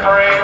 three.